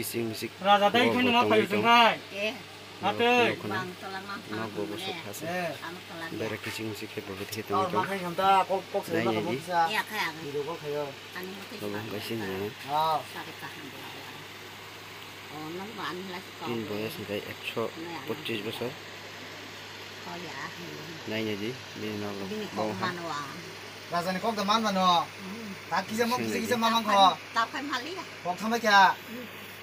kissing music. Rada dai khen ma phayu sung hai. Atel mang tala mang tala. Nabo bo so khas. Dara kissing music he bo the to. Ma khai ham ta kok kok se ma kok sa. Ya khai ang. Ido kok khayo. An mo ti. Nabo ba sin ne. Ha. Sa ka ham bo. Oh nang ba an la ko. In boyas dai 125 বছর। Oh ya. Nai ne ji. Min na bo. Min ko manwa. Rajani kok da man mano. Ta kisa mo kisa kisa mamang ko. Ta khai mali. Kok thama kya.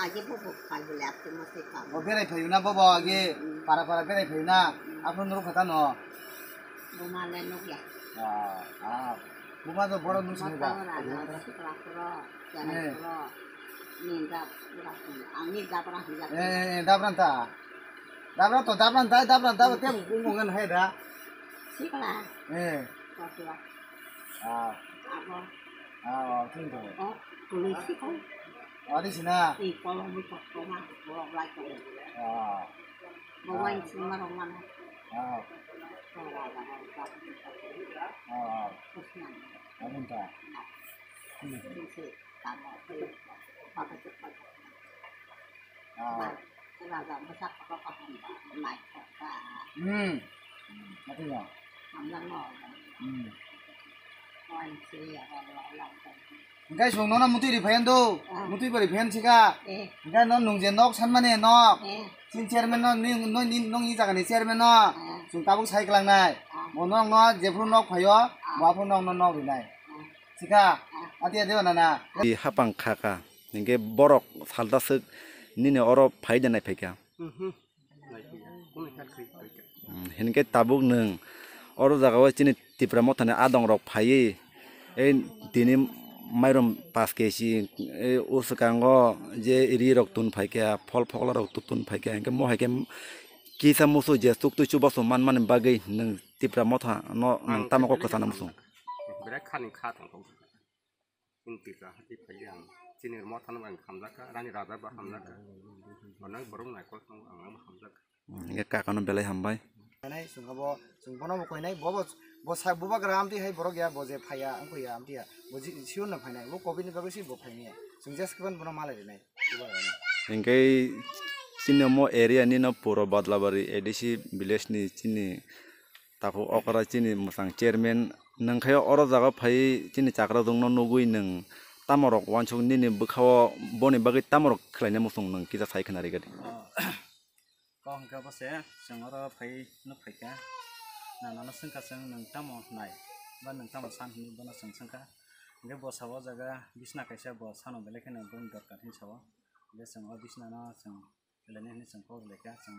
Aje bu bu kali para para bu bu aje para para bu bu aje para para bu bu aje para para bu bu aje bu bu aje para para bu bu aje para para bu bu aje para para bu bu aje อ๋อที่สินะสี่ปอลงไม่ปอกตัวมาปอลงไล่ตัวเองอ๋อบอ้ว่าอีกมาลงมันอ๋อก็ว่าว่าก็อ๋อก็สินะแล้วมันก็อืมดูสิตามหมอคือพอไปจุดไปอ๋อเราเราไม่ชักก็ก็ทำหลาหของก็อืมไม่ต้องหรอกทำแล้วหรอกอืมวันเสียเราเราเรา ngay xuống nó là một tuy đi phen đâu một tuy bởi phen chứ cả ngay nó nung diện nó săn mà nè nó xin chairman nó nhưng nó nhìn nó nghĩ rằng này chairman nó chúng ta cũng sai cái này một nó nó dẹp luôn nó phải ó mà phun nó nó nó thì này chứ cả à tiệt đấy mà nè đi hấp bằng khạc những e borok sal đó sức nên là oro phải đến này phải cả hiện e tabuk nương oro giờ có cái chuyện tiệp ra một thằng adong rok phải ấy đến মাইরম পাঁচ KG উসকাঙ্গ যে রি রক্তুন ফাইকা ফল ফগলা রক্তুন ফাইকা এনকে মহাইকে কিসা মুসু যে চুক তুই চুবাসু মান মান বাগৈ নং তিপ্রা মথা ন নং তামাকো কসানা মুসু বিরাট খানি খা থাকো তিপ্রা হাতি ফাইয়া আং চিনির মথা নং খামলাকা রানি রাজা বা খামলাকা অনেক বরং নাইকল আং খামলাকা কাকানো বেলায় হামবাই নাই সুঙ্গাবো সুঙ্গবনো কইনাই ববো বসা বুবা গ্রাম দি হাই বড় গিয়া বজে ফাইয়া আং কইয়া আম দিয়া বজি সিউন না ফাইনাই। বো কোভিড নি বাগসি বো ফাইনি সুংজাস কিবান বনা মালাই দিনাই বুবা গ্রাম ইংকাই চিনি মো এরিয়া নি না পুরো বাদলাবাড়ি এডিসি ভিলেজ নি চিনি তাকো অকরা চিনি মসাং চেয়ারম্যান। নংখাই অর জাগা ফাই চিনি চাকরা দং নগুই নং। তামরক ওয়ানসং নি বখাও বনে বাগি তামরক খেলাইনা মসং নং কিজা সাই খনারি কংকা বসে সঙ্গরা ফাই ফাইকা। नाना संख्या से नाम नाय नाम सान बना सन संख्या बसाव जगह विसना कैसे बस सान बेलेखे नम दरकार सौ विसना सलैन सौलेखा सौ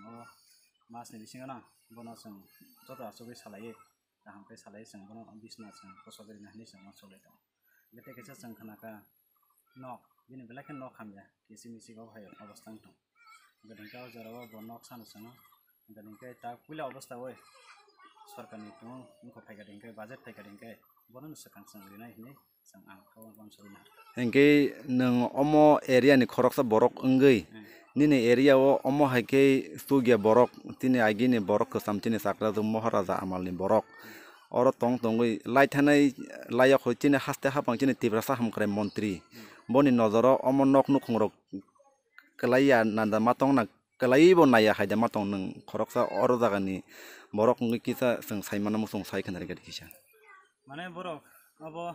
मास ने बिना बना सौ जो आसोगे सालाये गाहम के सालाये सौ बना विसना सोसगरी सौलैद खाना नक दिन बेलेखे नक हमें किसी मिशी गाय अवस्था दिन गाँव जरा बो नक सान सौ दिन के तुला अवस्था वो सरकारनि दङ मुखा फायगादिंके बाजेट फायगादिंके बनन सकां संलिनाय हिने sang ang kawan kawan solina engke nang omo area ni khoroksa borok engai nini area o omo haike stugia borok tini agini borok samtini sakra zum maharaja amalni borok. Oro tong tongoi lai thanai layak hoi chini haste hapang chini tibra saham kre montri. Boni nojoro omo nok nu khongrok kalaiya nanda matong na kalaib on naya hai jama tong nung korok sa oro daga ni borok ngi kisa sung sai mana musung sai kana rega dikisha mana borok abo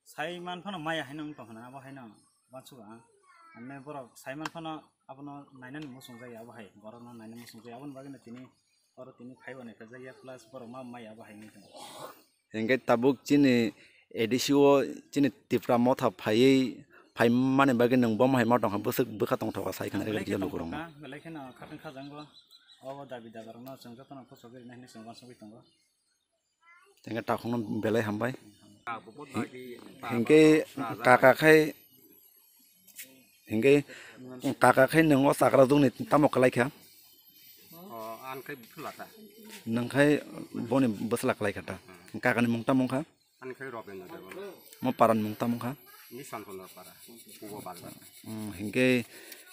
sai man pono maya hai nung tong na abo hai nung bansu ga ane borok sai man pono abo no nainan musung ga ya abo hai borok no nainan musung ga abo nbagi na tini oro tini kai wane kaza ya plus borok ma maya abo hai nung tong tabuk chini edisiwo chini tifra motha phaiyei अन्ने बरक साइमान fun अब न नाइनन मुसुं जाय अब हाय बर न नाइनन मुसुं जाय अब बागने तिनी और तिनी फाइव ने जाय प्लस बरक मा माया अब हाय नि engke tabuk chini edisio chini tipra motha phai phai mane bagi nang bom hai matong ha busuk bukha tong thoka sai kana ga jalo kurang बेलायखेन खाथों खाजांगो अब दाबि दागारनो जों जतन खस्थ' गेलेनो होननाय जों बांसिन दङ engke takhong belai hambai आबो बहुत बागि engke kaka khai हिंगे काकाखाय नों साग्रा दंनि तामो कलायखा अ आनखाय फुलाता नोंखाय बनि बसला कलायखाता काकानि मुं तामुंखा आनखाय रबेन्द्र ini santunar para kuwa bangga. Hmm hingke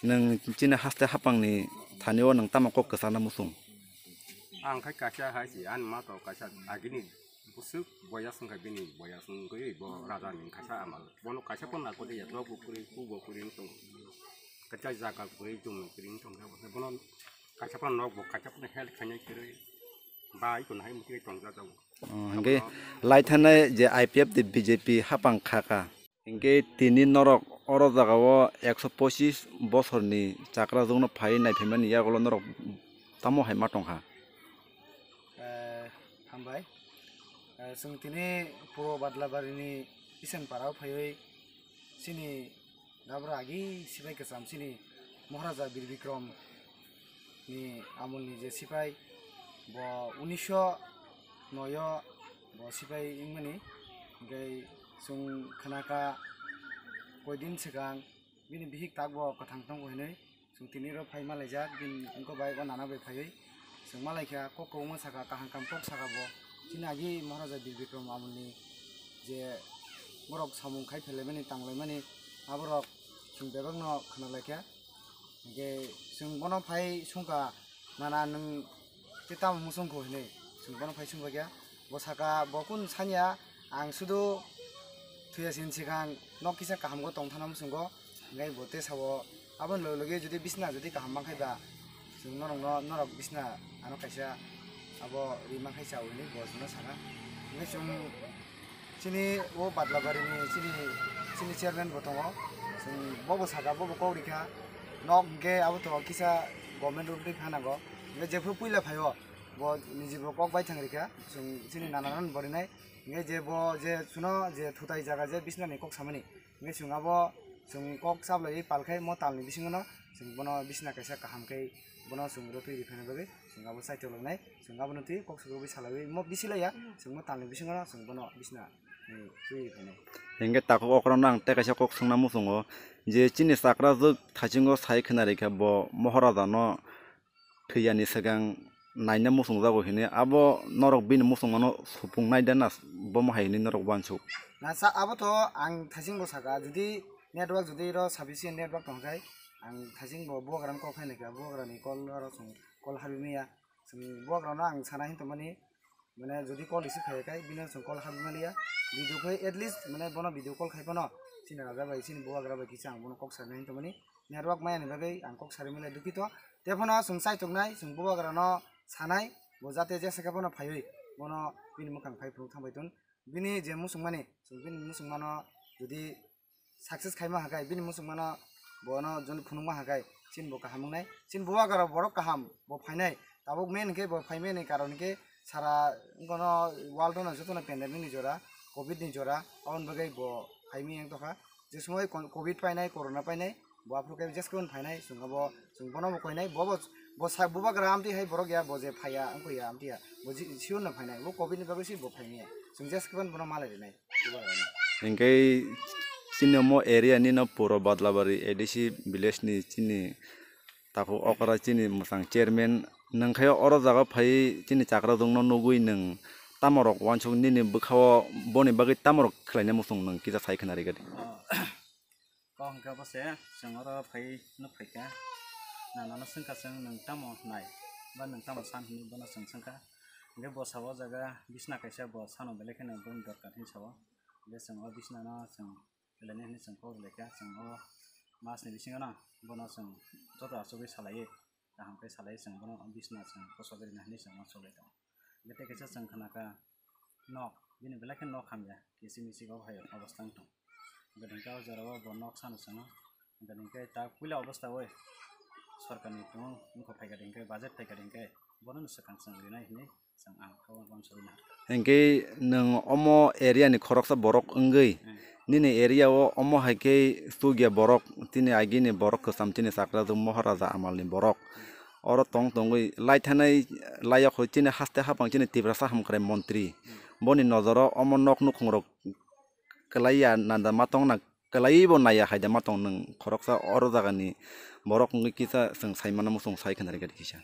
nang cina haste hapang ni thaneo nang tama kok ke sana musung. Ang kai kacha haji an ma to kacha agini busuk boyas ngai bini boyas ngai bo raja ning kacha amal. Bono kacha pon nako de yatlo kuri kuwa kuri tung kacha zaka kuri tung kuri tung bono kacha pon nok bo kacha pon hel kanya kiri. Bai kun hai mutikai tong jadau hmm, hingke lai thanai je IPF di BJP hapang kakak. Hinge तिनि नरक अर जागाव एकश' पसिस बसरनि चाक्रा जौनो phi नायफैमान यागल नरक तामो हाय मा टंहा हामबाय जों दिनै बर' बादलाबारिनि किसान पाराव फैयै सिनि दाब्रा आगि सिपाइ गोसाम सिनि महाराजा बीर बिक्रम नि आमुलनि जे सिपाइ ब उन्निसस' नय ब सिपाइ इंमानि ओमफ्राय sung kanaka koi din sekang bini bihik takbo ko tang tong ko hinoi sung tini ro pai ma laijak bin ungko bai ko nana bai pai chung malai kia ko ko ngo saka kahang kam pok saka bo cina gi maharaja bibi ko ma muni je borok samung kai phele mani tang lai meni aborok chung bebak no khana lai kia ge chung bono pai sung ka nana nung titam musung ko hinoi sung bono pai sung ba kia bo saka bo kun sanya ang sudu থুয়াছিল সেখান ন কিসা কাম গো Tong থানাম সুগো গাই বোতে sub আবার লগে লগে যদি বিছনা যদি কাহাম মা খাইবা নরং নরক বিছনা আনো কাইসা আব রিমা খাইসা উনি গজনো সানা ইনি সুম চিনি ও বাদলা বাড়ি নিয়ে চিনি চিনি চেয়ারম্যান বতঙ্গ সুম বব সাকা বব কৌরিখা নক গে আবতো কিসা গভর্নমেন্ট রুম দিয়ে খানাগো যেফু পুইলা ফাইব ব নিজে কক বাই থাঙ্গিখা সুম চিনি নানান বড়ি নাই ngay giờ bò giờ chúng nó giờ thu tay giá cả giờ biết là này có sao mình ngay chúng nó bò chúng có sao lại pal khay mua tàu này biết chúng nó chúng bò nó biết là cái sao cả hàng cái bò nó chúng nó tùy đi phải nó cái chúng nó bò sai chỗ luôn này chúng nó bò nó tùy có sao bị sao lại mua biết là ya chúng mua tàu này biết chúng nó chúng bò nó biết là tùy đi phải này hiện cái tàu có con nào tay cái sao có chúng nó mua chúng nó giờ chỉ là sao ra giờ thay chúng nó sai cái này cái bò mua ra đó nó thời gian này sang naina musung dago hini abo norok bin musung ngono supung nai dana bomo hai ni norok bansu nasa abo to ang tasing bo saka jadi network jadi ro sabisi network tong jai ang tasing bo bo garam kofai neka bo garam ni kol ro sung kol habi miya sung bo garam ang sana hin tomani mana jadi kol isi kai kai bina sung kol habi miya video kai at least mana bono video kol kai bono sini raga bai sini bo garam bai kisang bono kok sana hin tomani network maya ni bagai ang kok sari miya dukito Tepono sung sai tung nai sung bo garam no सानाय ब जाहाथे जेसेका बनो फायै बनो बिनि मोखां फायफ्राव थांबायथन बिनि जे मुसुंमानि जों बिनि मुसुंमानो जुदि साक्सेस खायमा हाखाय बिनि मुसुंमानो बनो जन फुनुमा हाखाय सिन ब काहामनाय सिन बुवा गारा बर काहाम ब फायनाय ताबो मेन के ब फायमेनि कारन के सारा गनो वर्ल्ड न जतन पेन्डेमिक नि जरा कोविड नि जरा अन बगै ब फायमी एं तखा जे समय कोविड फायनाय कोरोना फायनाय ब आफुके जेसकोन फायनाय सुंगाबो जों बनो ब कोयनाय ब ब सा बुबा ग्रा आमति हाय बर गया ब जे फाया अंको या आमतिया ब जि सिउन न फायनाय ब कोविड नि बगै सि ब फायमी जों जेसकोन बनो मालाय दिनाय हिंगे चिनि म एरियानि न पुरो बादलाबारि एडिसि भिलेजनि चिनि ताको अकरा चिनि मोसां चेयारमेन नोंखाय अर जागा फाइ चिनि चाक्रा दंनो नुगुइ नों तामरक वानसुक निनि बोखाव बनि बागै तामरक खलायना मुसुं नों किजा साइ खोनारि गादि कहंका बसे जों आरो फाइ न फाइका नाना संखासन नाय नामा सान हम बना सन संखा बे बसाव जागा बिसना कैसा बस सानों बेले खेने बन दरकार हिसाब बे जों ओ बिसना ना जों लेने हिनि जों खौ लेखा जों ओ मास नि बिसिङ ना बना जों जत आसु बे सालाय दाहां पे सालाय जों बन बिसना जों खसा बेरि ना हिनि जों मा सोले दं बे ते कैसा जों खनाका नक बिनि बेले खेने नक खामजा केसि मिसि गाव हाय अवस्थां दं गदनका जरावा बन नक सानो सानो गदनका ता कुला अवस्था होय सरकारनि तुं उनखौ फायगादिंका बाजेट फायगादिंका बनो नुसखां जों लिरनाय हिनि जों आं खाव बंसलिना हिंगे नों अम एरियानि खरकसा बरक ओंगै निनि एरियाव अम हाइके सुगिया बरक तिनि आगिनि बरक खोसाम तिनि चाक्रा जों महाराजा आमालनि बरक अर तंग तंगै लाइथानाय लायक चिनि हास्ते हापां चिनि तिब्रासा हामख्राय मन्त्रि बनि नजर अम नक नुखुंरक कलाइया नादा मातंग ना kelaibo naya haida matong nung khoroksa oro jagani borok ungui kisa sing saimana musung sai khanari gadi kisa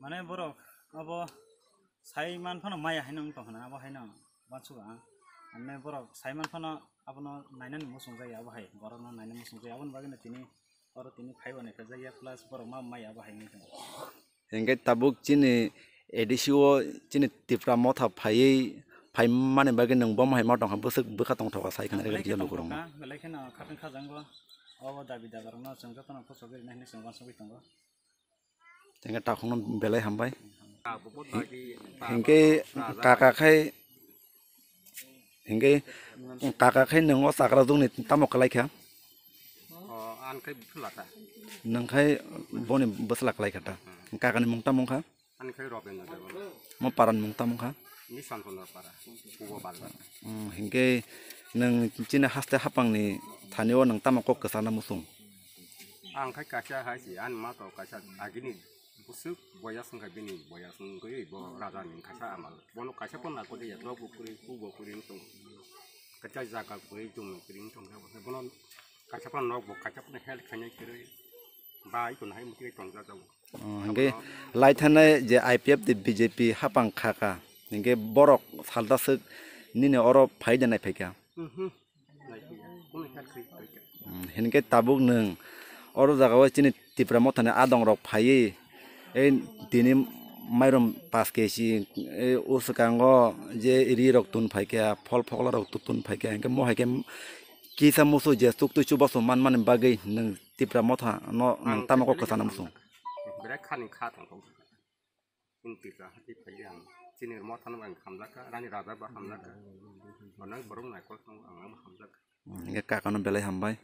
মানে borok abo saiman phano maya haino tongkhana abo haino bansuga ane borok saiman phano abono nainani musung jaya abo hai borok no nainani musung jaya abon bagina tini oro tini phaibo ne jaya plus borok ma maya abo hai ngi hingke tabuk chini edisio chini tipra motha phaiei phai mane bagi nung bom hai matong ha busuk bukha tong thoka sai khanari gadi jalo kurung belai khena khatang khajanggo अब दाबि दाबारावनो सोंजाथावना फोसाव बेरायनो होननाय सोंबा सोंफैथांबा जोंहा टाखौनो बेलाय हिंगे काकाखाय हिंगे काकाखाय नोङो जाग्रा जोंनि तामखौ लायखा आंखाय फुलाखा नोंखाय बनि बोस्लाख लायखाता काकानि Hinge nang china haste hapang ni thaneo nang tama ko kasana musung ang kai ka cha hai ji an ma to ka cha agini busu boya sung ka bini boya sung ko yi bo raja ni ka cha ma bo no ka cha pon na ko de ya lobu kuri ku bo kuri sung ka cha za ka kuri jung kuri sung ka bono ka cha pon no bo ka cha pon hel khanya kiri bai kun hai mu ki tong ja ja nge lai thane je ipf de bjp hapang kha ka nge borok salda sik nine oro phaidana pheka হেনকে তাবুক নং or জায়গাও চিনি Tipra মতানে আদং rock ফাই এই দিনে মাইরম পাঁচ KG এই উসকাঙ্গ যে রি rock তুন ফাইকিয়া ফল ফল রক তুন ফাইকিয়া হেনকে মহাইকে কিসা মুসু যে চুক তুই চুবাস মান মানে বাগৈ নং টিপরা মথা ন নং তামাকক কাসানা মুসু বিরাট খানি খা থাকো টিপরা হাতি ফাইয়া sini mo tan bang hamzaka rani raja ba hamzaka onang borong na kol tong ang hamzaka এনকে কাকানো বেলাই হামবাই